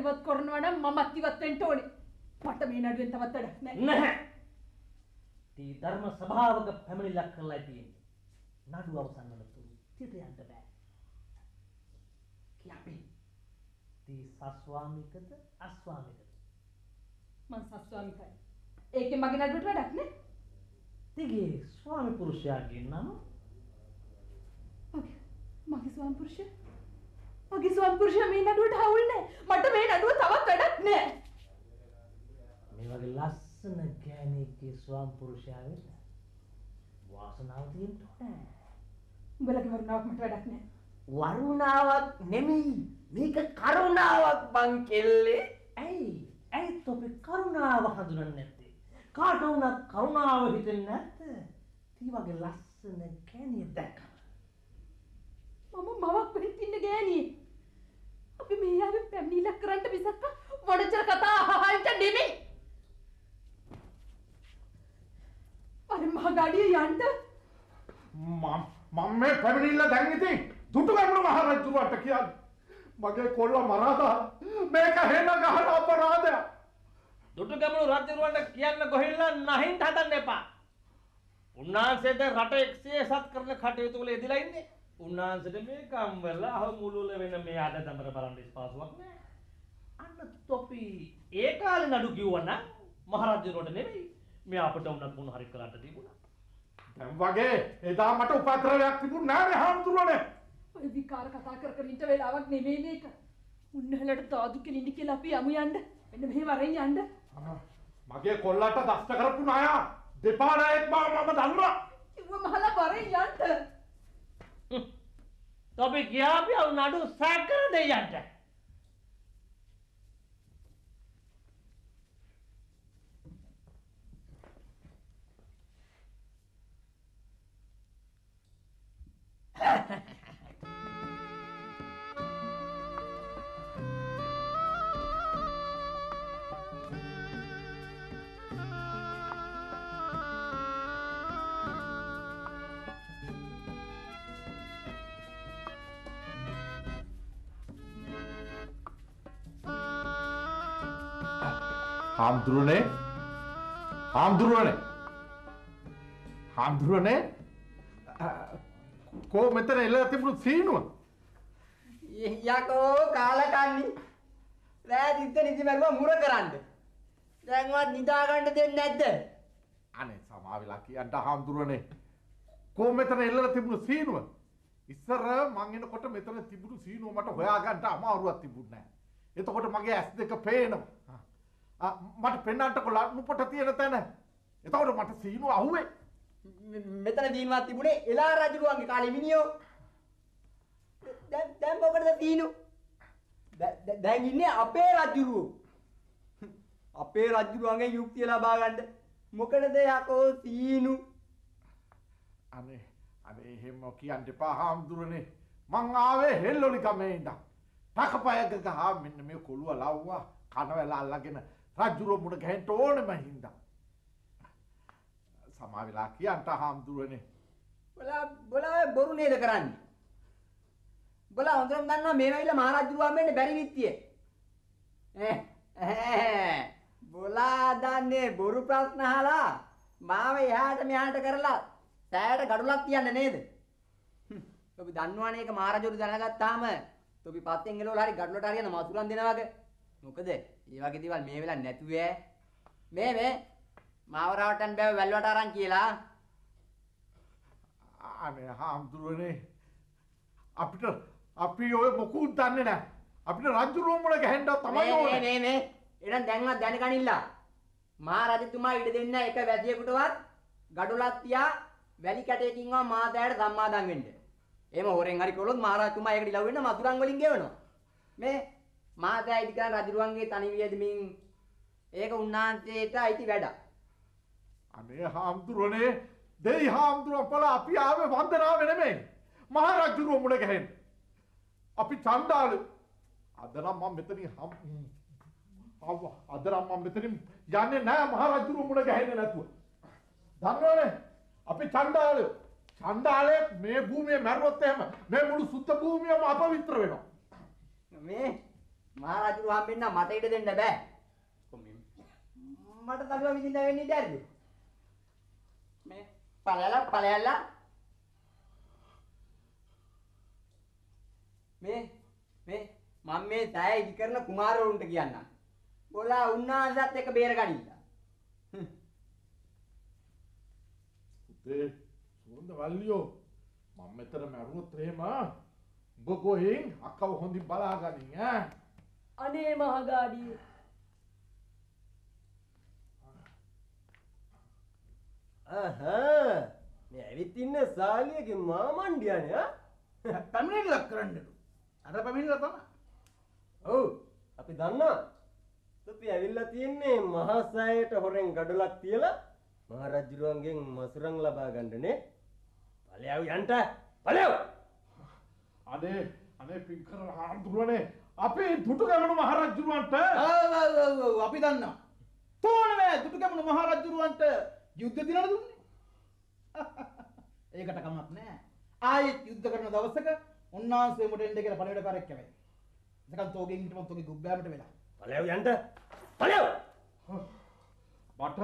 ඉවත් කරනවා නම් මමත් ඉවත් වෙන්න ඕනේ. මට මේ නඩුවෙන් තවත් වැඩක් නැහැ. නැහැ. තී ධර්ම සභාවක පැමිණිල්ලක් කරලා තියෙන්නේ. නඩුව අවසන් වනතුරු තිත යන්න බෑ. කියපි. තී සස්වාමිකද අස්වාමිකද? මං සස්වාමිකයි. ඒකේ මගේ නඩුවට වැඩක් නේ? තිගේ ස්වාමි පුරුෂයාගේ නම මගේ ස්වාමි පුරුෂයා මගේ ස්වාමි පුරුෂයා මේ නඩුවට හවුල් නැහැ. මට මේ නඩුව තවත් වැඩක් නැහැ. මේ වගේ ලස්සන ගෑණියෙක්ගේ ස්වාමි පුරුෂයා වෙන්න වාසනාව තියෙන්න ඕනේ. උඹලගේ වරුණාවක් මට වැඩක් නැහැ. වරුණාවක් නෙමෙයි මේක කරුණාවක් බං කෙල්ලේ ඇයි? ඇයි තොපි කරුණාව හඳුනන්නේ නැත්තේ? කාට වුණත් කරුණාව හිතෙන්නේ නැද්ද? තී වගේ ලස්සන ගෑණියෙක් දැක්කම මම මවක් වෙන්න ඉන්න ගෑණියෙක්. අපි මේ ආවේ පැමිණිල්ලක් කරන්න මිසක් වඩචර කතා අහන්න නෙමෙයි. අර මහ ගාඩිය යන්න මම මම මේ පැමිණිල්ල දැන් ඉතින් දුටුගැමුණු මහරජුරට කියන්නේ මගේ කොල්ල මරාදා මේක හෙන ගහන අපරාධයක් දුටුගැමුණු රජුරවන්ට කියන්න ගොහිල්ලා නැහින්ට හදන්න එපා. උන්වහන්සේද රට එක්සියසත් කරන කටයුතු වල යෙදලා ඉන්නේ. උන්වහන්සේට මේ කම්වල අහ මුළුල වෙන මේ අද දමර බලන්න ස්පාසුවක් නෑ. අන්න තොපි ඒ කාලේ නඩු කිව්වනම් මහරජුරවන්ට නෙමෙයි. මේ අපිට උනත් මොන හරි කරන්න තිබුණා. දැන් වගේ එදා මට උපද්‍රවයක් තිබුණ නෑනේ හාමුදුරනේ ඔය විකාර කතා කර කර ඉන්න වෙලාවක් නෙමෙයි මේක. උන්නහලට තාදු කෙලින්දි කියලා අපි යමු යන්න. මෙන්න මෙහෙ වරෙන් යන්න. මගේ කොල්ලට දෂ්ට කරපු ණය දෙපා ණයෙක් බව මම දන්නවා කිව්ව මහලා වරෙන් යන්න. තොපි කියාපි අවු නඩු සැකර දෙයන්ට. හාමුදුරනේ හාමුදුරුවනේ? හාමුදුරුවනේ? කෝ මෙතන එල්ල තිබුණු සීනුව? යකෝ කාලකන්නි රෑ තිත්ත නිදි මැරුවා මුර කරන්න. දැන්වත් නිදාගන්න දෙන්නේ නැද්ද? අනේ සමාවෙලා කියන්ට හාමුදුරුවනේ. කෝ මෙතන එල්ල තිබුණු සීනුව? ඉස්සර මං එනකොට මෙතන තිබුණු සීනුව මට හොයාගන්න අමාරුවක් තිබුණේ නැහැ. එතකොට මගේ ඇස් දෙක පේනවා මට පෙන්නන්නකො ලනුපට තියෙන තැන. එතකොට මට සීනුව අහුවේ. මෙතන දීනවත් තිබුණේ එලා රජුරුවන්ගේ කාලේ මිනියෝ දැන් දැන් මොකටද දීනු දැන් ඉන්නේ අපේ රජුරුවෝ. අපේ රජුරුවන්ගේ යුක්තිය ලබා ගන්න. මොකටද යකෝ සීනු? අනේ අනේ එහෙම කියන්න එපා හාමුදුරනේ. මං ආවේ හෙල්ලොලි ගමේ ඉඳන්. ටකපයක ගහා මෙන්න මේ කොළුව ලව්වා කනවැල අල්ලගෙන රජුරෝ මුණ ගැහෙන්න ඕනෙම හින්දා. සමා වෙලා කියන්ට හාමුදුරනේ. බලා බලා ඔය බොරු නේද කරන්නේ? බලා හොඳටම දන්නවා මේ වෙයිලා මහරජුරුවන් වෙන්න බැරි විත්තිය. ඈ ඈ බොලා දන්නේ බොරු ප්‍රශ්න අහලා මාව එහාට මෙහාට කරලා සෑයට ගඩොලක් තියන්න නේද? හ්ම්, ඔබ දන්නවනේ ඒක මහරජුරු දැනගත්තාම. තොපි පස්සෙන් එළවලා හරි ගඩොලට හරියන මසුරන් දෙනා වගේ මොකද? ඒ වගේ දේවල් මේ වෙලාව නැතුව මේ මේ මාව රවට්ටන්න බෑ වැල්වට අරන් කියලා. අනේ හාමුදුරනේ. අපිට අපි ඔය මොකුත් දන්නේ නැහැ. අපිට රජුරෝ මුණ ගැහෙන්න තමයි මේ මේ ඕනේ. මේ මේ එහෙනම් දැන්වත් දැනගනින්න මහා රජතුමා ඉඩ දෙන්න එක වැසියෙකුටවත්. ගඩොලක් තියා වැලි කැටයකින්ව මාතෑට සම්මාදම් වෙන්න. එහෙම හොරෙන් හරි කළොත් මහා රජතුමා ඒකට ඉලව් වෙන්න මතුරන් වලින් ගෙවනවා. මේ මාතෑ ඉදි කරන රජුරුවන්ගේ තනි වියදමින්. ඒක උන්නාන්සේට අයිති වැඩක්. අනේ හාමුදුරනේ දෙයි හාමුදුරුවෝ පල අපි ආවේ වන්දනාව නෙමෙයි. මහා රජුරෝ මුණ ගැහෙන්න. අපි චණ්ඩාලු. අද නම් මම මෙතනින් හම් අද නම් මම මෙතනින් යන්නේ නැහැ මහා රජුරෝ මුණ ගැහෙන්නේ නැතුව. දන්නවනේ? අපි චණ්ඩාලු. චණ්ඩාලේ මේ භූමියේ මැරුවොත් එහෙම මේ මුළු සුද්ධ භූමියම අපවිත්‍ර වෙනවා. මේ මහරජුරු හම්බෙන්න මට ඉඩ දෙන්න බෑ. මට තරුව විදින්න වෙන්නේ ඉඩ මේ පළයලා පළයලා මේ මේ මම මේ සෑය ඉදි කරන කුමාරවරුන්ට කියන්නම්. බොලා උන්නාන්සත් එක්ක බේරගනින්න. පුතේ සුවඳ වල්ලියෝ මම මෙතන මැරුණොත් එහෙම උඹ කොහෙන් අක්කව හොඳින් බලාගනින් ඈ අනේ මහගාඩිය අහා මේ ඇවිත් ඉන්න සාලියගේ මාමණ්ඩියනේ ආ? පැමිණිල්ලක් කරන්නලු. අර පැමිණිල්ල තමයි. ඔව් අපි දන්නා අපි ඇවිල්ලා තියෙන්නේ මහා සෑයට හොරෙන් ගඩොලක් තියලා මහරජුරුවන්ගෙන් මසුරන් ලබා ගන්නනේ. ඵලයව යන්ට ඵලයව! අනේ අනේ පින්කර හාමුදුරුවනේ අපේ දුටුගැමුණු මහරජුරුවන්ට ආ, ආ, ආ, ආ, අපි දන්නවා. තෝරනෑ දුටුගැමුණු මහරජුරුවන්ට යුද්ධ දිනන දුන්නේ. ඒකට කමක් නෑ. ආයෙත් යුද්ධ කරන දවසක උන්වහන්සේ මුට එන්න කියලා පණිවිඩකාරයෙක් කැමයි. එතකන් තෝගෙන් හිටපොත් තෝගේ ගුබ්බෑමට වෙලා. ඵලයව යන්ට ඵලයව මට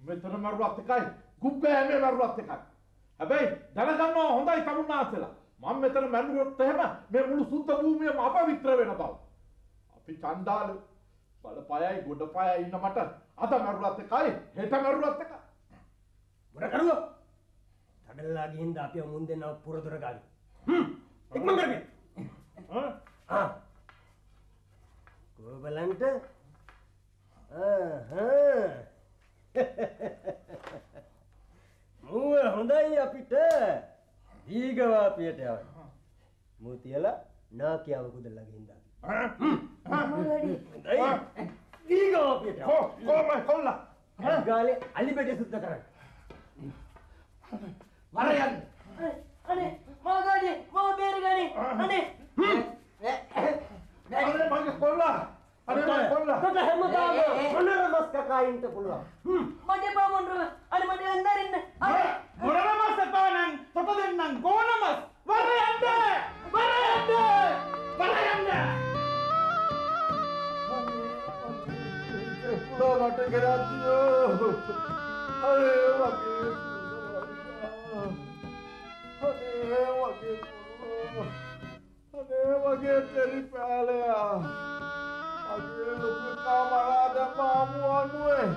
මෙතන මැරුවත් එකයි ගුබ්බෑමේ මැරුවත් එකයි හැබැයි දැනගන්නවා හොඳයි තමුන්නාසලා මම මෙතන මැරුවොත් එහෙම මේ මුළු සුද්ධ භූමියම අපවිත්‍ර වෙන බව. අපි චණ්ඩාල බලපයයි ගොඩපයයි ඉන්න මට අද මැරුවත් එකයි හෙට මැරුවත් එකයි. මොන කරුවෝ? තඩල්ලා ගිහින්ද අපි මුන් දෙන්නව පුරදොර ගාවි හ්ම්. ඉක්මන් කරගෙන ඈ? ආ. ගෝබලන්ට? මුව හොඳයි අපිට දීගවාපියට යවන්න. මූ තියලා නාකියාව කුදල්ලා ගිහින්දා හොඳයි දීගවාපියට කො කොමයි කොල්ලා. යවන්න ගාලේ අලිබෙටි සුද්ධ කරන්න. වර යන්න. අනේ මහගාඩිය මම බේරගනි. අනේ. අනේ මගේ කොල්ලා. අනේ මගේ කොල්ලා. කොට හැමදාම මොනර මස් කකා ඉන්න පුළුවන්? මට එපා මොන්රුව අනේ මට අන්දරින්න අනේ මොනනමස් එපානම් තොට දෙන්නම් ගෝනමස් වර යන්න වර යන්න වර යන්න පුලා මට ගෙරද්දියෝ අනේ වගේ අනේ වගේ අනේ වගේ තෙරි පෑලයා අගේ ලොකු කාමරාද මාමුවනුවේ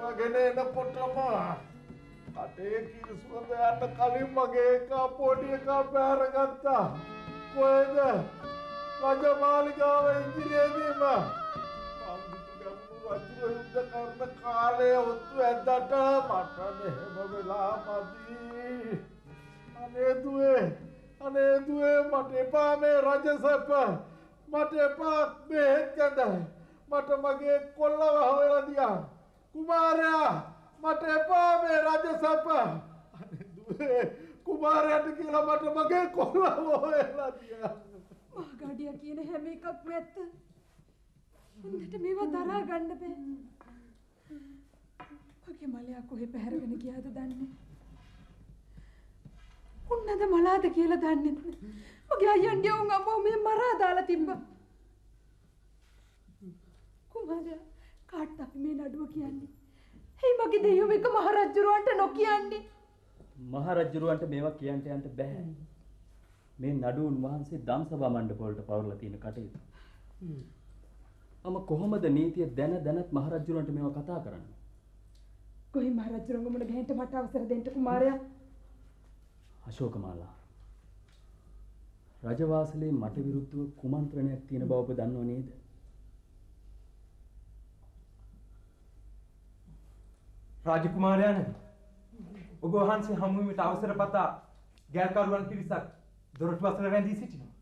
ඔරගෙන එනකොටම අටේ කිරිසුවඳ යන්න කලින් මගේ එකා පොඩි එකා පැහැරගත්තා කොහෙද? රජමාලිගාව ඉදිරියේදීම. රජුර යුද්ධ කරන කාලේ ඔත්තු ඇද්දට මට මෙහෙම වෙලා මදි. අනේ දුවේ අනේ දුවේ මට එපා මේ රජසැප. මට එපා බෙහෙත් කඳ මට මගේ කොල්ලව හොයලා දියා. කුමාරයා! මට එපා මේ රජසැප අනේ දුවේ කුමාරයාට කියලා මට මගේ කොල්ලව හොයලා දියා මහගාඩිය කියන හැම එකක්ම ඇත්ත. හොඳට මේවා දරා ගන්න බෑ. මගේ මලයා කොහෙ පැහැරගෙන ගියාද දන්නේ? උන්නද මලාද කියලා දන්නෙත් නෑ. මගේ අයියන්ගේ උන් අම්මෝ මේ මරා දාලා තිබ්බා. කුමාරයා කාටද අපි මේ නඩුව කියන්නේ? හේ මගේ දෙයියෝ මේක මහරජුරවන්ට නොකියන්නේ මහරජ්ජුරුවන්ට මේවා කියන්ට යන්ට බැහැ. මේ නඩු උන්වහන්සේ දම්සභා මණ්ඩපවලට පවරලා තියෙන කටයුතු. මම කොහොමද නීතිය දැන දැනත් මහරජ්ජුරුවන්ට මේවා කතා කරන්නේ? කොහේ මහරජුරංග මුණ ගැහෙන්න මට අවසර දෙන්න කුමාරයා අශෝකමාලා. රජවාසලේ මට විරුද්ධව කුමන්ත්‍රණයක් තියෙන බව ඔබ දන්නව නේද? රාජකුමාරයන් ඔබ වහන්සේ හමුවීමට අවසර පතා ගෑල්කරුවන් පිරිසක් දොරටු අසල රැඳී සිටිනවා.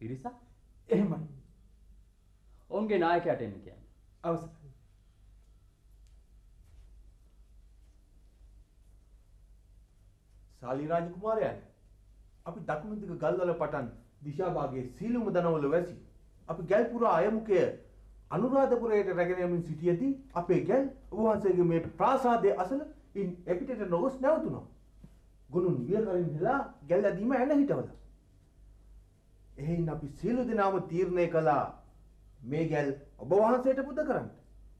පිරිසක්? එහෙමයි. ඔවුන්ගේ නායකයාට එන්න කියන්නේ. අවසරයි. සාලි රාජකුමාරයන් අපි දකුණු දිග ගල්වල පටන් දිශාභාගයේ සීලුම දනවල වැසි අපි ගැල්පුරා අයමුකය අනුරාධපුරයට රැගෙන යමින් සිටියදී අපේ ගැල් ඔබ වහන්සේගේ මේ ප්‍රාසාදයේ අසල ඉන් එපිටට නොගොස් නැවතුණා. ගුණුන් වියකරින් හෙලා ගැල් ඇදීම ඇන හිටවලා. එහෙයින් අපි සියලු දෙනාම තීරණය කළා මේ ගැල් ඔබ වහන්සේට පුද කරන්න.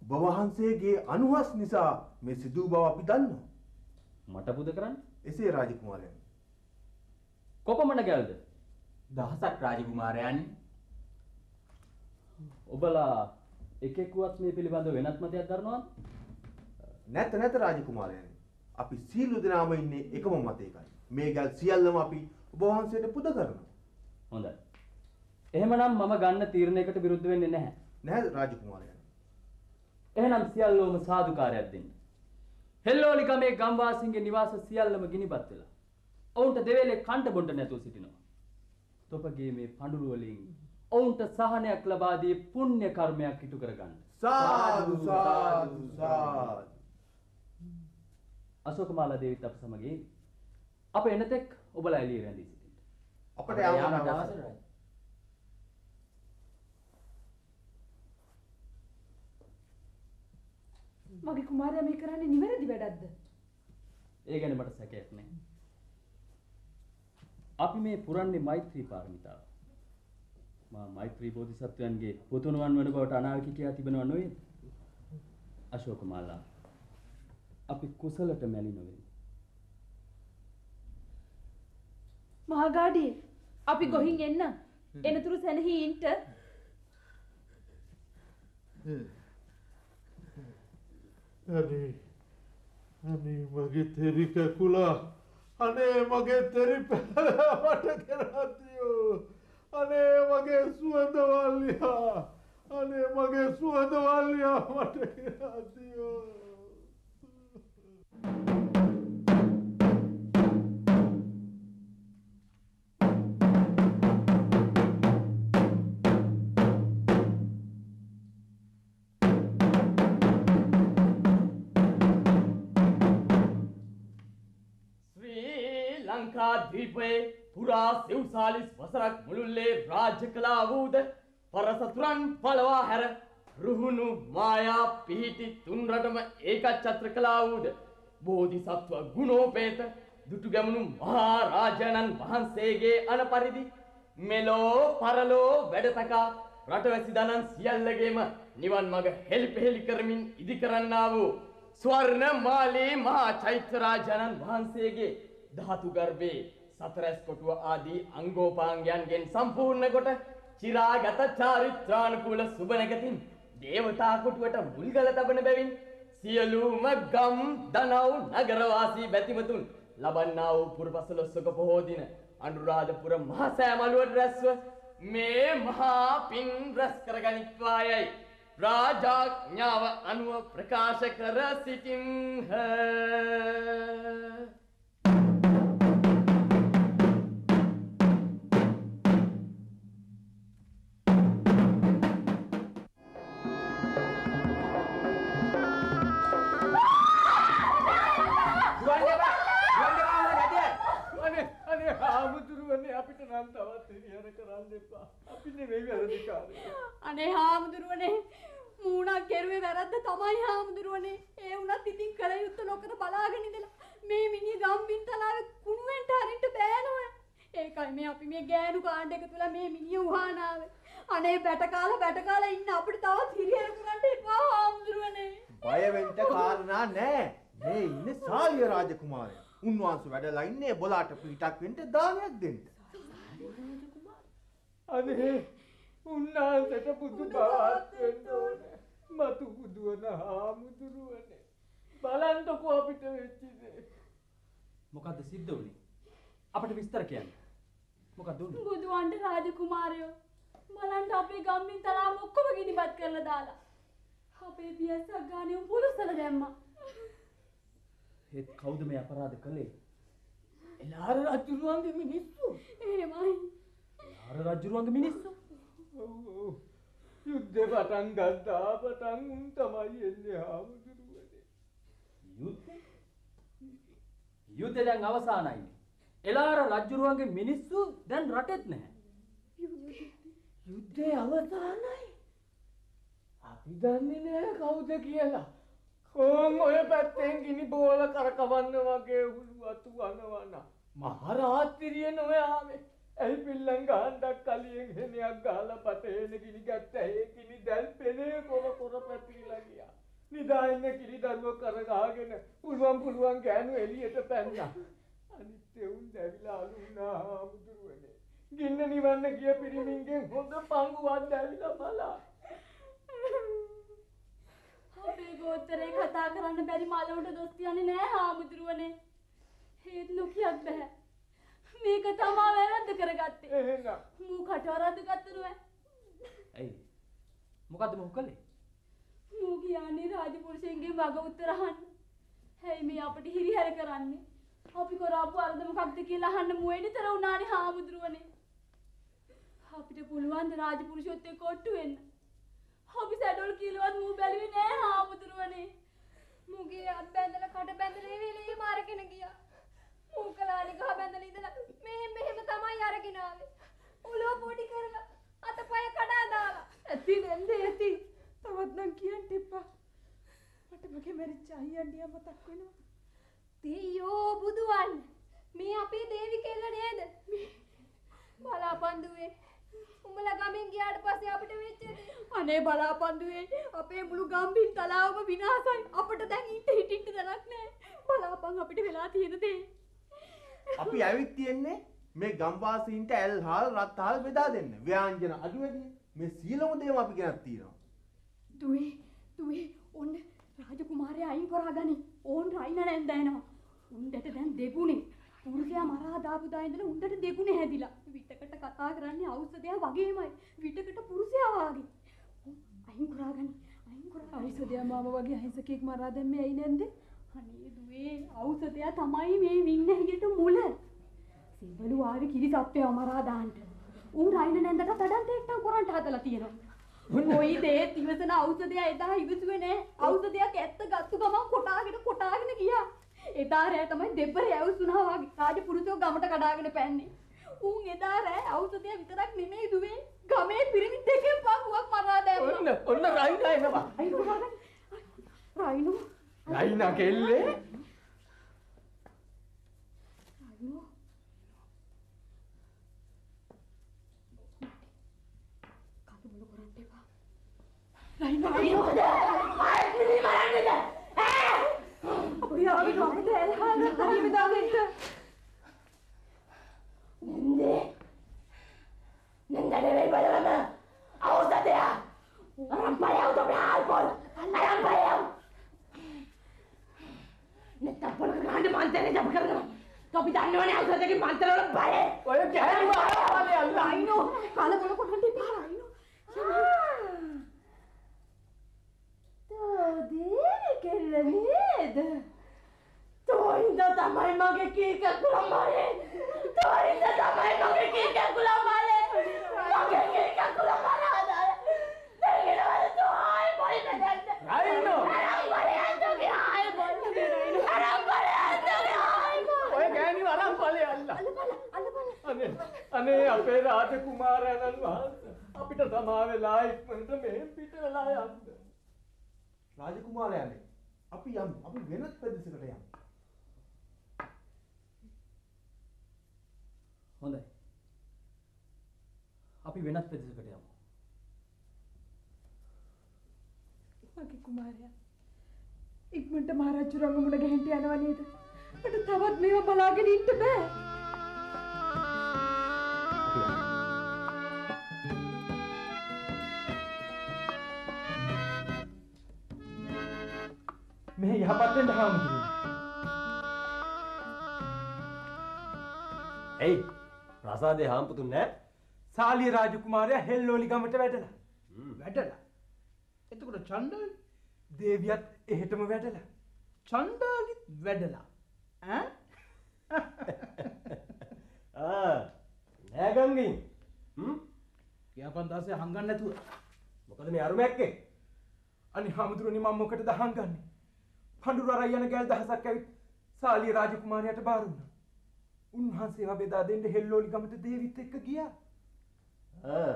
ඔබ වහන්සේගේ අනුහස් නිසා මේ සිදූ බව අපි දන්නවා. මට පුද කරන්න එසේ රාජකුමාරයන්. කොපමණ ගැල්ද දහසක් රාජකුමාරයන් ඔබලා එකෙකුවත් මේ පිළිබඳ වෙනත් මතයක් දරනවාද නැත නැත රාජකුමාරයන්. අපි සියලු දෙනාම ඉන්නේ එකම මතයකයි. මේ ගැල් සියල්ලම අපි ඔබ වහන්සේට පුද කරනවා. හොඳයි එහෙමනම් මම ගන්න තීරණයකට විරුද්ධ වෙන්නේ නැහැ නැහැ රාජකුමාරයන්. එහෙනම් සියල්ලෝම සාදුකාරයක් දෙන්න. හෙල්ලෝලිකමේ ගම්වාසීන්ගේ නිවාස සියල්ලම ගිනිබත් වෙලා. ඔවුන්ට දෙවේලේ කන්ට බොණ්ඩ නැතුව සිටිනවා. තොපගේ මේ පඳුරු වලින් ඔවුන්ට සහනයක් ලබා දී පුණ්‍ය කර්මයක් ඉටු කරගන්න. සාදු සාදු සාදු. අශෝකමාලා දේවිත් අප සමග ඒවි. අප එනතෙක් ඔබලා එළිය රැඳී සිටින්න. අපට යාමට අවසරයි. මගේ කුමාරයා මේ කරන්නේ නිවැරදි වැඩක්ද? ඒ ගැන මට සැකයක් නැහැ. අපි මේ පුරන්නේ මෛත්‍රී පාරමිතාව. මා මෛත්‍රී බෝධිසත්වයන්ගේ පුතුණුවන් වන බවට අනාවකි කියා තිබෙනව නොවේද? අශෝකමාලා අපි කුසලට මැලි නොවෙමු. මහගාඩියේ අපි ගොහින් එන්න. එනතුරු සැනහීන්ට අනේ අනේ මගේ තෙරි කැකුලා අනේ මගේ තෙරි පැලෑ මට කරතියෝ අනේ මගේ සුවඳවල්ලියා අනේ මගේ සුවඳවල්ලියා මට කරතියෝ ශ්‍රී ලංකාද්වීපයේ පුරා සිව්සාලිස් වසරක් මුළුල්ලේ රාජ්‍ය කලා වූද පරසතුරන් පලවා හැර රුහුණු මායා පිහිටි තුන්රටම ඒකත් චත්‍ර කලා වූද බෝධිසත්ව ගුණෝපේත දුටු ගැමුණු මහා රාජාණන් වහන්සේගේ අන පරිදි මෙලෝ පරලෝ වැඩතකා රටවැසි දනන් සියල්ලගේම නිවන් මඟ හෙළි පෙහෙළි කරමින් ඉදි කරන්නා වූ ස්වර්ණ මාලී මහා චෛත්‍යරාජාණන් වහන්සේගේ ධාතු ගර්භයේ සතරැස් කොටුව ආදී අංගෝපාංගයන්ගෙන් සම්පූර්ණ කොට චිරාගත චාරිත්‍රානුකූල සුබනගතින් දේවතා කොටුවට මුල්ගල තබන බැවින් සියලුම ගම් දනව් නගරවාසී බැතිමතුන් ලබන්නා වූ පුරපසළොස්වක පොහෝ දින අනුරාධපුර මහා සෑමලුවට රැස්ව මේ මහා පින් රැස් කරගනිත්වායයි රාජාඥාව අනුව ප්‍රකාශ කර සිටින්හ. නම් තවත් හිරියන කරන්න එපා. අපි නෙවෙයි වැරදිකාරයෝ. අනේ හාමුදුරුවනේ මූණක් කෙරුවේ වැරද්ද තමයි හාමුදුරුවනේ ඒ වුණත් ඉතින් කල යුත්ත නොකර බලාගෙන ඉඳලා මේ මිනිහ ගම්බින් තලාවේ කුණුවෙන්ට හරින්න බෑනොය ඒකයි මේ අපි මේ ගෑනු කාණ්ඩ එක තුල මේ මිනිහ උහානාවේ අනේ බැට කාලා බැට කාලා ඉන්න අපිට තවත් හිරියන කරන්න එපා හාමුදුරුවනේ බය වෙන්න කාරණා නෑ. මේ ඉන්නේ සාලිය රාජකුමාරයා. උන්වහන්සේ වැඩලා ඉන්නේ බොලාට පිටක් වෙන්න දානයක් දෙන්න. අනේ උන්නාන්සට බුදු බවත් වෙන්න ඕනේ. මතු බුදු වන හාමුදුරුවනේ. බලන්නකෝ අපිට වෙච්ච දේ. මොකද්ද සිද්ධ වුනේ? අපිට විස්තර කියන්න. මොකද්ද උනේ? බුදුවන්ට රාජකුමාරයෝ බලන්න අපේ ගම්මින් තලාව ඔක්කොම ගිනිපත් කරලා දාලා අපේ පියස්සක් ගානේ උන් පුලුස්සල දැම්මා ඒත් කවුද මේ අපරාධ කළේ? එලාර රජුරුවන්ගේ මිනිස්සු. එහෙමයි ආර රජුරුවන්ගේ මිනිස්සු. ඔව් ඔව්. යුද්ධේ පටන් ගත්තා පටන් උන් තමයි එන්නේ හාමුදුරුවනේ. යුද්ධේ? යුද්ධේ දැන් අවසానයිනේ. එලාර රජුරුවන්ගේ මිනිස්සු දැන් රටෙත් නැහැ. යුද්ධේ අවසානයි. අපි දන්නේ නෑ කවුද කියලා. කොන් ඔය පැත්තෙන් ගිනි බෝල කරකවන්න වගේ හුළු අතු අනවන. මහරාත්‍රිය නොයාවේ. ඇයි පිල්ලං ගහන්ඩක් කලියෙන් හෙනයක් ගාලා පටේන ගිනි ගත්ත ඒ කිනි දැල් පෙනේ කොර කොර පැතිරිලා ගියා. නිදාඉන්න කිරි දරුව කරගාගෙන පුළුවන් පුළුවන් ගෑනු එළියට පැන්නා. අනිත් එවුන් දැවිලා අලුුණා හාමුදුරුවනේ. ගින්න නිවන්න ගිය පිරිමින්ගෙන් හොඳ පංගුවක් දැවිලා බලා. අපේ ගෝත්තරේ කතා කරන්න බැරි මලවට දොස් කියන්නේ නෑ හාමුදුරුවනේ. හේත් නොකියත් බෑ. මේක තමා වැරද්ද කරගත්තේ. එහෙනම් මූ කටවරද්ද ගත්තරු ඇ. ඇයි මොකක්ද මොහු කළේ මූ කියන්නේ රාජපුරුෂයන්ගේ වග උත්තර අහන්න. හැයි මේ අපිට හිරිහැර කරන්නේ. අපි කරාපු අරද මොකක්ද කියලා අහන්න මුවේ නිතර උනානේ හාමුදුරුවනේ. අපිට පුළුවන් ද රාජපුරුෂයොත් එක්ක ඔට්ටු වෙන්න. අපි සැඩොල් කිලවත් මූ බැලුවේ නෑ හාමුදුරුවනේ. මුගේ අත් බැඳලා කට බැඳලා එවෙලේ මාරගෙන ගියා. මූකලාලි ගහ බැඳලා ඉඳලා මෙහෙම මෙහෙම තමයි අරගෙන ආවේ. ඔලුව පොඩි කරලා අතපය කඩා දාලා. ඇති නැන්ද ඇති තවත් නම් කියන්න එපා මට මගේ මැරිච්ච අයියන්ඩිය මතක් වෙනවා දෙයෝ බුදුවන් මේ අපේ දේවි කෙල්ල නේද? බලාපන්දුවේ උඹලා ගමෙන් ගියාට පස්සේ අපිට වෙච්ච. අනේ බලාපන්දුවේ අපේ මුළු ගම්බින් තලාවම විනාසයි. අපිට දැන් ඉන්න හිටින්න තැනක් නෑ. බලාපන් අපිට වෙලා තියෙන දේ. අපි ඇවිත් තියෙන්නේ මේ ගම්වාසීන්ට ඇල් හාල් රත් හාල් බෙදා දෙන්න. ව්‍යාංජන අඩු වැඩි. මේ සීලම දේම අපි ගෙනත් තියෙනවා. දුවේ දුවේ ඔන්න රාජකුමාරයා අයින් කරාගනි. ඕන් රයින නැන්දෑනවා. උන්දට දැන් දෙගුණේ. පුරුෂයා මරා දාපු දා ඉඳලා උන්දට දෙගුණේ හැදිලා. විටකට කතා කරන්නේ ඖෂධය වගේමයි. විටකට පුරුෂයා වාගේ. අයින් කරාගනි. අයින් කරා. ඖෂධය මාම වගේ අහිංසකෙක් මරා දැම්මේ ඇයි නැන්ද අනේ දුවේ ඖෂධය තමයි මේ වින්න හියට මුල. සිඹලු ආවේ කිරි සප්පයව මරා දාන්න. උන් රයින නැන්දට තඩන්ට එක්ටම් කරන්ට හදලා තියෙනවා. කොයි දේ ඉවසන ඖෂධය එදා ඉවසුවේ නෑ. ඖෂධයක් ඇත්ත ගත්තු ගමන් කොටාගෙන කොටාගෙන ගියා. එදා රෑ තමයි දෙබ්බර ඇවුසුනා වගේ රාජපුරුෂෝ ගමට කඩාගෙන පැන්නේ. උන් එදා රෑ ඖෂධය විතරක් නෙමෙයි දුවේ. ගමේ පිරිමි දෙකෙන් පහුවක් මරා දැම්මා. ඔන්න ඔන්න රයිනා එනවා. අයින් කරාගන්න. රයිනෝ රයිනා කෙල්ලේ රයිනෝ කලබල කරන්න එපා. රයිනෝ රයිනෝ අපි ආවේ ගමට ඇල්හාන හරිම දාගෙන්න. නෙන්දේ නෙන්දේ වෙයි බලවම ඖෂධය අරම්පලයව තොපේ ආල්කොල් අරම්පලයව නැත්තම් පොලක ගහන්න මන්තරේ ජප කරනවා. තොපි දන්නවනේ ඖෂධයේ මන්තර වල බලේ ඔය ගැහුවා ආවනේ අල්ලා. රයිනෝ කලබල කරන්න එපා රයිනෝ. තෝදේ කෙල්ල නේද? තෝයින්ද තමයි මගේ කීක කුලමාලේ තෝයින්ද තමයි මගේ කීක කුලමාලේ මගේ කීක කුලමාලා දෙගෙන වල තෝ ආයි බොයි බෙදන්න රයිනෝ අරම්බලේ අන්තගේ ආයි බොයි අරම්බලේ අන්තගේ ආයි බොයි ඔය ගෑණි වරන් ඵලේ අල්ලා අනේ අනේ අපේ රාජකුමාරයන්න් වහන්සේ අපිට සමා වෙලා ඉක්මනට මේ පිට වෙලා යන්න රාජකුමාරයානේ අපි යමු. අපි වෙනත් ප්‍රදේශයකට යමු. හොඳයි. අපි වෙනත් ප්‍රදේශයකට යමු. මගේ කුමාරයා ඉක්මනට මහරජු රංග මුණ ගැහෙන්න යනවා නේද? මට තවත් මේවා බලාගෙන ඉන්න බෑ. මෙහෙ යහපත් වෙන්න හාමුදුරුවෝ. ඇයි ප්‍රසාදේ හාම්පුතුන් නෑ. සාලිය රාජකුමාරයා හෙල්ලෝලි ගමට වැටලා. වැඩලා. එතකොට චණ්ඩාලි දේවියත් එහෙටම වැටලා. චණ්ඩාලිත් වැඩලා. ඈ? ආ. නෑගම්ගින් හ්ම්? කියපන් දාසේ හංගන්න නැතුව. මොකද මේ අරුමැක්කේ? අනි හාමුදුරුවනි මම මොකටද හංගන්නේ? පඳුරු අරයි යන ගෑල් දහසක් ඇවිත් සාලිය රාජකුමාරයාට බාර වුණා උන්වහන්සේව බෙදා දෙන්න හෙල්ලෝලි ගමට දේවිත් එක්ක ගියා ආ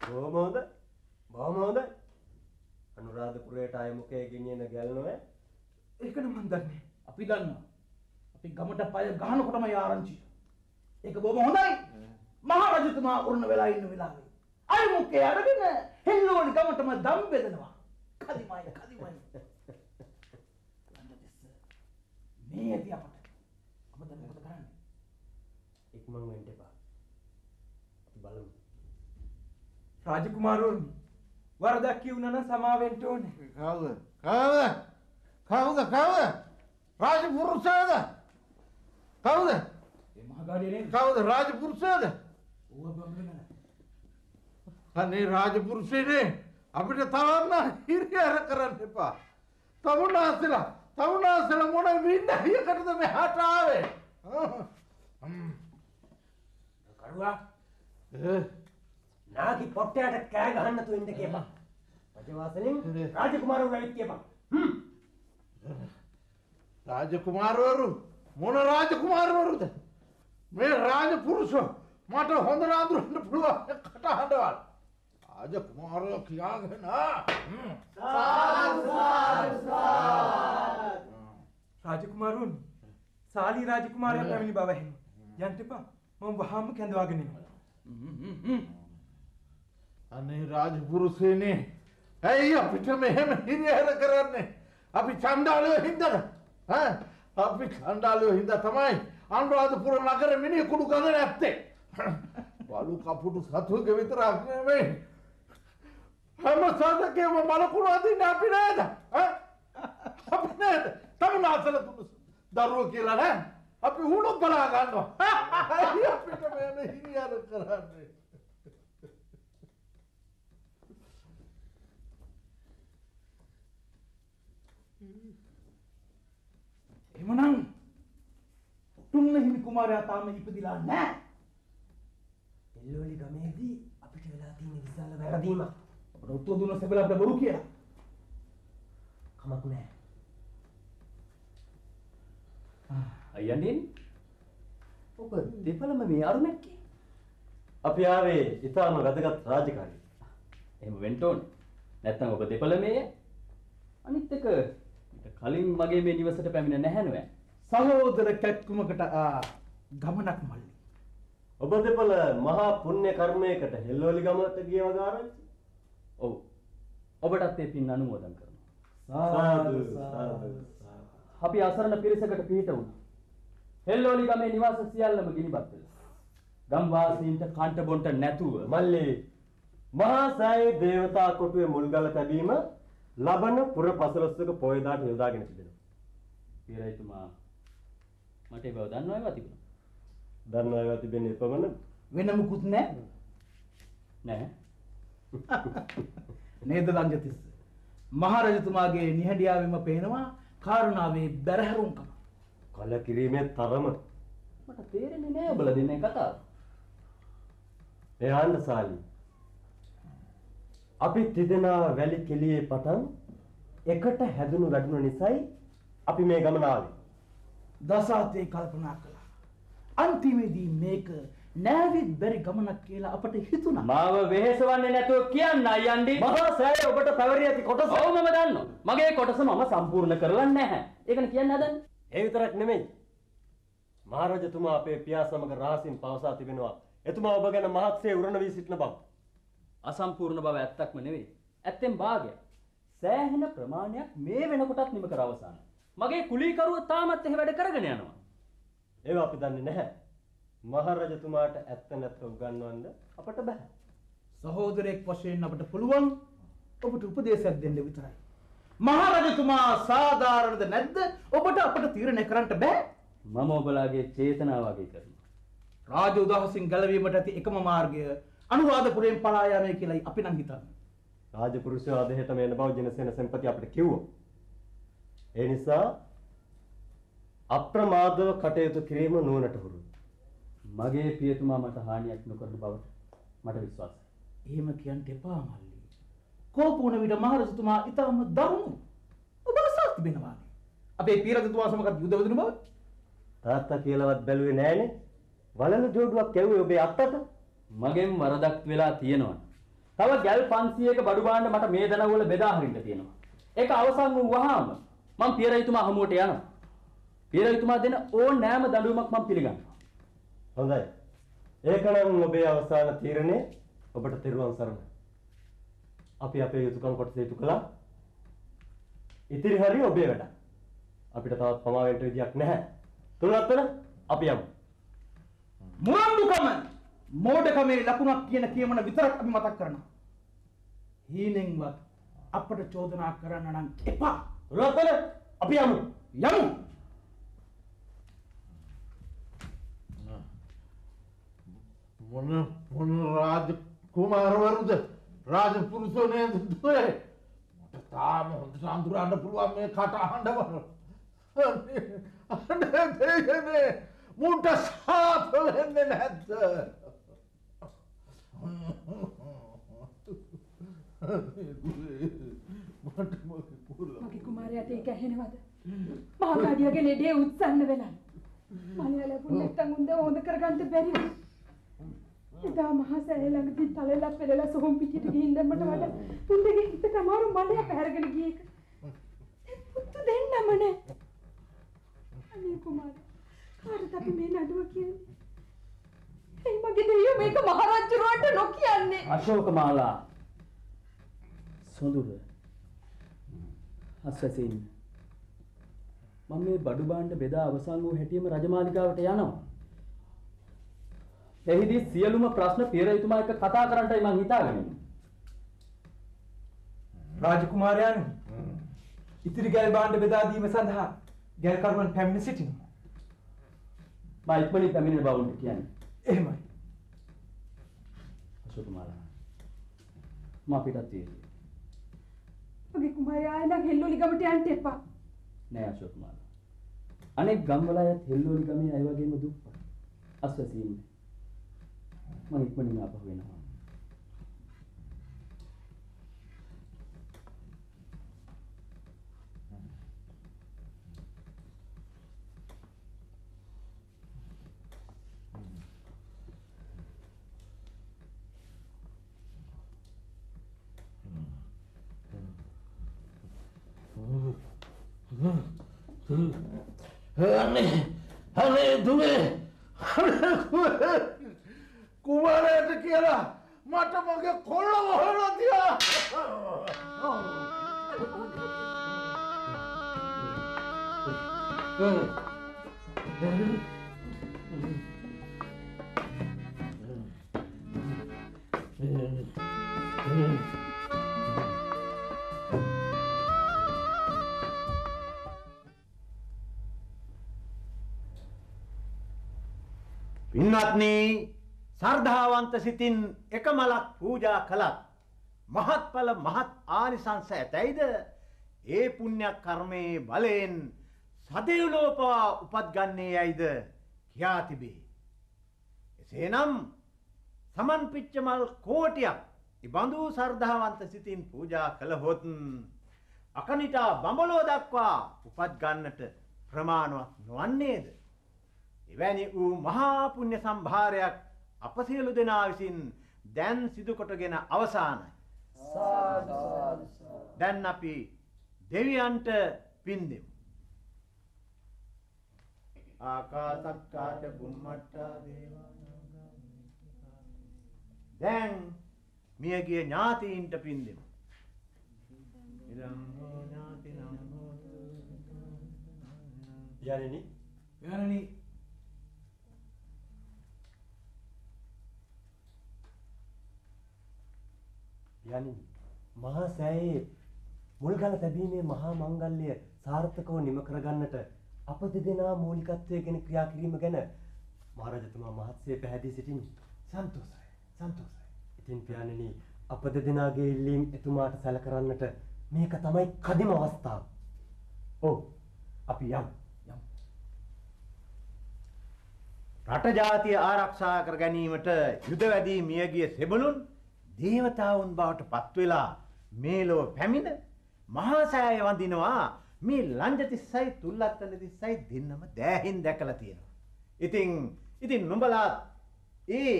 බොහොම හොඳ බොහොම හොඳ අනුරාධපුරයට ආය මුකේ ගෙනියන ගැල් නොවේ ඒකන මන් දන්නේ අපි දන්නවා. අපි ගමට පය ගහනකොටම ආරංචි. ඒක බොහොම හොඳයි. මහරජතුමා උරුණ වෙලා ඉන්න වෙලාවේ. අර මුකේ අරගෙන හෙල්ලෝනි ගමටම දම් බෙදනවා. කදිමයි කදිමයි. මේ ඇති අපට. අප දැන් මොකද කරන්නේ? ඉක්මන් වෙන්න එපා. අපි බලමු. රාජකුමාරුන් වරදක් කියුණා නම් සමාවෙන්න ඕනේ. කවුද? කවුද? කවුද? කවුද? රාජපුරුෂයද? කවුද? ඒ මහගාඩිය නේද? කවුද රාජපුරුෂයද? ඌව බම්බගෙන. අනේ රාජපුරුෂයනේ අපිට තවන්න හිරියර කරන්න එපා. තමුන්නාසලා තමුන්නාසලා මොන වින්නහියකටද මෙහාට ආවේ? කරුවා නාකි පොට්ටයට කෑ ගහන්න තු ඉන්න කියපන්. රජවාසලින් රාජකුමාරවරු ඇවිත් කියපන්. රාජකුමාරවරු මොන රාජකුමාරවරුද? මේ රාජපුරුෂෝ මට හොඳ නාඳුරන්න පුළුවන් කටහඬවල්. රාජකුමාරයෝ කියාගෙන හ්ම්. රාජකුමාරුන් සාලි රාජකුමාරයා පැමිණි බව ඇහෙනවා. යන්න එපා. මම වහාම කැඳවාගෙන එනවා. අනේ රාජපුරුෂයනේ ඇයි අපිට මෙහෙම හිරිහැර කරන්නේ? අපි චණ්ඩාලයෝ හින්දද ඈ? අපි චණ්ඩාලයෝ හින්දා තමයි අනුරාධපුර නගර මිනිහ කුඩු ගඳ නැත්තේ. බලු කපුටු සතුගේ විතරක් නෙමෙයි. හැම සතකේම මලකුණු අදින්න අපි නේද? ඈ? අපි නේද? තමයි නාසල තුන දරුවෝ කියලා නෑ? අපි උණු බලා ගන්නවා ඇයි අපිට මෙහෙම හිරිහැර කරන්නේ එහෙමනම් පුතුන්න හිමි කුමාරයා තාම ඉපදිලා නැහැ. එල්ලෝලි ගමේදී අපිට වෙලා තියෙන විශාල වැරදීමක්. අපට උත්තර දුන්න සෙබල අපිට බොරු කියලා. කමක් නැහැ. අයියන්ඩින් ඔබ දෙපළම මේ අරුමැක්කේ අපි ආවේ ඉතාම වැදගත් රාජකාරී. එහෙම වෙන්න ඕනේ. නැත්නම් ඔබ දෙපළමේ අනිත් එක ඊට කලින් මගේ මේ නිවසට පැමිණ නැහැ නෑ. සහෝදර කැක්කුමකට ආ ගමනක් මල්ලි. ඔබ දෙපළ මහා පුණ්‍ය කර්මයකට හෙල්ලෝලි ගමට ගිය වගාරංචි. ඔව්. ඔබටත් ඒ පින් අනුමෝදන් කරනවා. සාදු සාදු. අපි අසරණ පිරිසකට පිහිට වුණා. හෙල්ලෝලි ගමේ නිවාස සියල්ලම ගිනිබත් වෙලා. ගම් වාසීන්ට කන්ට බොන්ට නැතුව මල්ලි මහා සෑයේ දේවතා කොටුවේ මුල්ගල තැබීම ලබන පුර පසළොස්වක පොයදාට යොදාගෙන තිබෙනවා. පීරයිතුමා මට ඒ බව දන්නවා ඒවා තිබුණා. දන්නවා ඒවා තිබෙන එපමණ වෙන මුකුත් නැහැ. නෑ. නේද ලංජතිස්ස. මහරජතුමාගේ නිහඬියාවෙම පේනවා කාරුණාවේ බැරහැරුම්කම. කල කිරීමේ තරම මට තේරෙන්නේ නෑ ඔබලා දෙන්නේ කතාව. එයාන්න සාලි. අපි තිදෙනා වැලි කෙලියේ පටන් එකට හැදුණු වැඩුණු නිසායි අපි මේ ගමන ආවේ. දසාතේ කල්පනා කළා. අන්තිමේදී මේක නෑවිත් බැරි ගමනක් කියලා අපට හිතුණා. මාව වෙහෙසවන්නේ නැතුව කියන්න අයියන්ඩි. මහා සෑය ඔබට පැවරී ඇති කොටස ඔව් මම දන්නවා. මගේ කොටස මම සම්පූර්ණ කරලා නැහැ. ඒකනේ කියන්න හදන්නේ. ඒ විතරක් නෙමෙයි. මහරජතුමා අපේ පියා සමග රහසින් පවසා තිබෙනවා. එතුමා ඔබ ගැන මහත්සේ උරණ වී සිටින බව. අසම්පූර්ණ බව ඇත්තක්ම නෙවෙයි. ඇත්තෙන් භාගයක්. සෑහෙන ප්‍රමාණයක් මේ වෙනකොටත් නිම කර අවසానයි. මගේ කුලීකරුව තාමත් එහෙ වැඩ කරගෙන යනවා. ඒවා අපි දන්නේ නැහැ. මහරජතුමාට ඇත්ත නැත්ත උගන්වන්න අපට බෑ. සහෝදරයෙක් වශයෙන් අපට පුළුවන් ඔබට උපදේශයක් දෙන්න විතරයි. මහරජතුමා සාධාරණද නැද්ද ඔබට අපට තීරණය කරන්නට බෑ. මම ඔබලාගේ චේතනාව වගේ කරනවා. රාජ උදහසින් ගැලවීමට ඇති එකම මාර්ගය අනුරාධපුරයෙන් පලා යාමයි කියලායි අපි නම් හිතන්නේ. රාජපුරුෂයා අදහෙට මේන බව ජනසේන සෙන්පති අපිට කිව්වා. ඒ නිසා අප්‍රමාදව කටයුතු කිරීම නුවණට හුරු. මගේ පියතුමා මට හානියක් නොකරන බවට මට විශ්වාසයි. එහෙම කියන්න එපා මල්ලි. කෝපුණ විට මහරජතුමා ඉතාම දරුණු. ඔබ අසා තිබෙනවානේ. අපේ පීරජතුමා සමග යුද්ධ වෙදෙන බව තාත්තා කියලාවත් බැලුවේ නෑනේ. වලලු ජෝඩුවක් කැව්වේ ඔබේ අත්තට. මගෙන් වරදක් වෙලා තියෙනවා. තව ගැල් 500ක බඩු බාන්න මට මේ දනවල බෙදා හරින්න තියෙනවා. ඒක අවසන් වූ වහාම මම පියරයිතුමා හමුවට යනවා. පියරයිතුමා දෙන ඕනෑම දඬුවමක් මම පිළිගන්නවා. හොඳයි. ඒකනම් ඔබේ අවසාන තීරණය ඔබට තෙරුවන් සරණයි. අපි අපේ යුතුයකම් කොටස ඉටු කළා. ඉතිරි හරිය ඔබේ වැඩ. අපිට තවත් පමා වෙන්න විදියක් නැහැ. තුනත් වෙන අපි යමු. මුරණ්ඩුකම මෝඩකමේ ලකුණක් කියන කියමන විතරක් අපි මතක් කරනවා. හීනෙන්වත් අපට චෝදනා කරන්න නම් එපා. තුනත් වෙන අපි යමු. යමු. මොන මොන රාජ කුමාරවරුද රාජ පුරුෂෝ නේද දුවේ මට තාම හොඳට අඳුරන්න පුළුවන් මේ කට අහඬවල අනේ අනේ දෙයනේ මුන්ට සාප වෙන්නේ නැද්ද මට මගේ පුරුෂ මගේ කුමාරයාට ඒක ඇහෙනවද? මහකාඩියගේ ලෙඩේ උත්සන්න වෙලා. මලයා ලැබුණ නැත්තම් උන්ද හොඳ කරගන්න බැරි වුණා. එදා මහා සෑය ළඟදී තලෙලා පෙරලා සොහොන් පිටියට ගිහින් දැම්මට වඩා තුන්දගේ හිතට අමාරු මලයා පැහැරගෙන ගිය එක. පුතු දෙන්නම නෑ. අනේ කුමාරයා කාටද අපි මේ නඩුව කියන්නේ? ඒ මගේ දෙයියෝ මේක මහරජුරවන්ට නොකියන්නේ. අශෝක මාලා සොඳුර අස්වැසින් මම මේ බඩු බාණ්ඩ බෙදා අවසන් වූ හැටියම රජමාලිගාවට යනවා. එහිදී සියලුම ප්‍රශ්න පියරයතුමා එක්ක කතා කරන්නටයි මං හිතාගෙන ඉන්නේ. රාජකුමාරයන් ඉතිරි ගැල් භාණ්ඩ බෙදා දීම සඳහා ගැල්කරුවන් පැමිණ සිටිනවා. මම ඉක්මනින් පැමිණෙන බව උන්ට කියන්නේ. එහෙමයි. අශෝක මාලා මම පිටත් තියෙන්නේ. මගේ කුමාරයා නම් හෙල්ලෝලි ගමට යන්න එපා. නෑ අශෝක මාලා. අනෙක් ගම්වල අයත් හෙල්ලෝලි ගමේ අය වගේම දුප්පත්. අස්වැසින් මම ඉක්මනින් ආපහු වෙනවා. අනේ අනේ දුවේ අනේ දුවේ කුමාරයාට කියලා මට මගේ කොල්ලව හොයලා තියා පින්වත්නි සර්ධාවන්ත සිතින් එක මලක් පූජා කළත් මහත්ඵල මහත් ආනිසංස ඇතැයිද ඒ පුණ්‍ය කර්මයේ බලයෙන් සදෙව්ලෝපවා උපත්ගන්නේ යයිද කියා තිබේ. එසේනම් සමන් පිච්චමල් කෝටියක් ඉබඳු සර්ධාවන්ත සිතින් පූජා කළහොත් අකනිටා බඹලෝ දක්වා උපත්ගන්නට ප්‍රමාණවත් නොවන්නේද. එවැනි වූ මහා පුණ්‍ය සම්භාරයක් අප සියලු දෙනා විසින් දැන් සිදු කොටගෙන අවසానයි. දැන් අපි දෙවියන්ට පින් දෙමු. ආකාසට්ටාට බුම්මට්ටා දේවා දැන් මියගිය ඥාතීන්ට පින් දෙමු. ඉදං හෝ ඥාතිනම් හෝතු යන්නේ යනනි යනි මහා සෑයේ මුල්ගල තැබීමේ මහා මංගල්‍ය සාර්ථකව නිම කරගන්නට අප දෙදෙනා මූලිකත්වයගෙන ක්‍රියා කිරීම ගැන මහරජතුමා මහත්සේ පැහැදී සිටින්නේ සන්තෝෂයි සන්තෝෂයි. ඉතින් පියාණෙනි අප දෙදෙනාගේ ඉල්ලීම් එතුමාට සැල කරන්නට මේක තමයි කදිම අවස්ථාව. ඔව් අපි යමු. රට ජාතිය ආරක්ෂා කර ගැනීමට යුද වැඩී මියගිය සෙබළුන් දේවතාවුන් බවට පත්වෙලා මේ ලෝ පැමිණ මහා සෑය වඳිනවා මේ ලංජ තිස්සයි තුල්ලත්තන තිස්සයි දෙන්නම දෑහින් දැකලා තියෙනවා. ඉතින් ඉතින් නුඹලා ඒ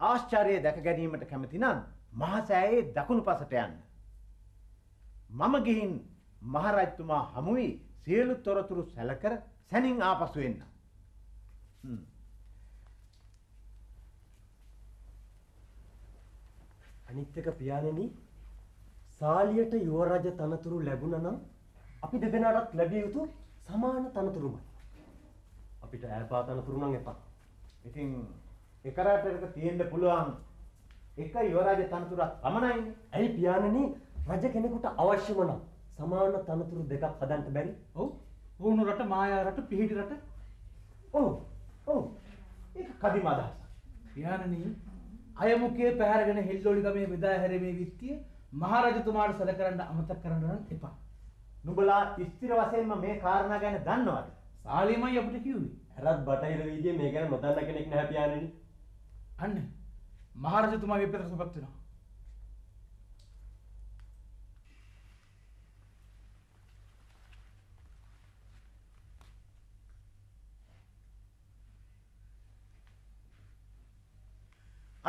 ආශ්චර්යය දැක ගැනීමට කැමති නම් මහා සෑයේ දකුණු පසට යන්න. මම ගිහින් මහරජතුමා හමුවී සියලු තොරතුරු සැලකර සැනින් ආපසු එන්න. හ්ම්. අනිත් එක පියාණෙනි සාලියට යුවරජ තනතුරු ලැබුණා නම් අපි දෙදෙනාටත් ලැබිය යුතු සමාන තනතුරුමයි. අපිට ඈපා තනතුරු නම් එපා. ඉතින් එක රටක තියෙන්න පුළුවන් එක යුවරාජ තනතුරක් පමණයිනේ. ඇයි පියාණෙනි රජ කෙනෙකුට අවශ්‍යම නම් සමාන තනතුරු දෙකක් හදන්න බැරි? ඔව්. වුණු රට මායා රට පිහිටි රට. ඔව්. ඔව්. ඒක කදිම අදහසක්. පියාණනි අයමුකේ පැහැරගෙන හෙල්ලෝලි ගමේ බෙදා හැරීමේ විත්තිය මහරජතුමාට සැලකරන්න අමතක කරන්න නම් එපා. නුඹලා ස්ථිර වශයෙන්ම මේ කාරණා ගැන දන්නවද? සාලියමයි අපිට කිව්වේ. හැරත් බටහිර වීදියේ මේ ගැන නොදන්න කෙනෙක් නැහැ පියාණෙනි. අන්න මහරජතුමා මේ පෙරසපත් වෙනවා.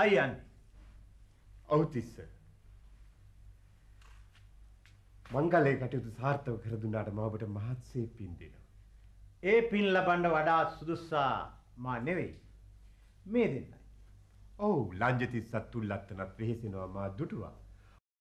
අයියන් ඔව්තිස්ස මංගලයේ කටයුතු සාර්ථක කර දුන්නාට මම ඔබට මහත්සේ පින් දෙනවා. ඒ පින් ලබන්න වඩා සුදුස්සා මා නෙවෙයි. මේ දෙන්නයි. ඔව් ලංජතිස්සත් තුල්ලත්තනත් වෙහෙසෙනවා මා දුටුවා.